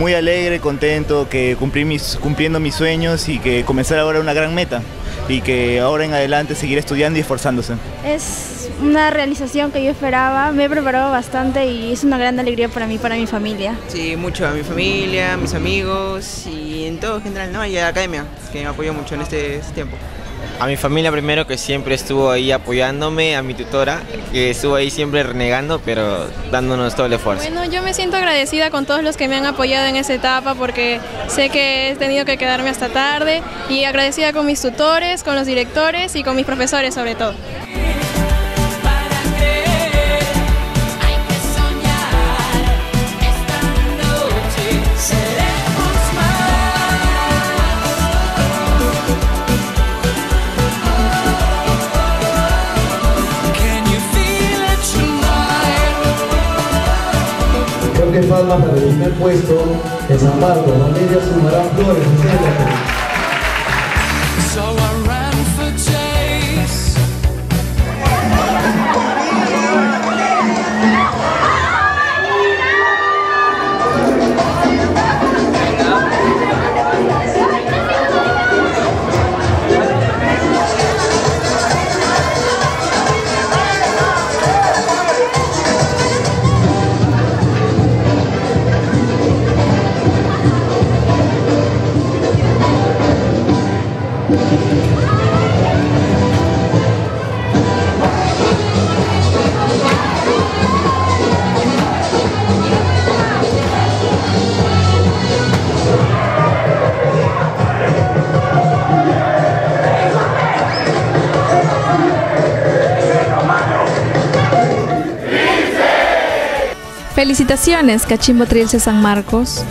muy alegre, contento, que cumplí mis, cumpliendo mis sueños y que comenzar ahora una gran meta y que ahora en adelante seguir estudiando y esforzándose. Es una realización que yo esperaba, me he preparado bastante y es una gran alegría para mí, para mi familia. Sí, mucho a mi familia, a mis amigos y en todo en general, ¿no? Y a la academia, que me apoyó mucho en este, este tiempo. A mi familia primero que siempre estuvo ahí apoyándome, a mi tutora que estuvo ahí siempre renegando, pero dándonos todo el esfuerzo. Bueno, yo me siento agradecida con todos los que me han apoyado en esa etapa porque sé que he tenido que quedarme hasta tarde y agradecida con mis tutores, con los directores y con mis profesores sobre todo. Creo que Palma para el primer puesto en San Marcos, ella sumará flores, Felicitaciones, Cachimbo Trilce San Marcos.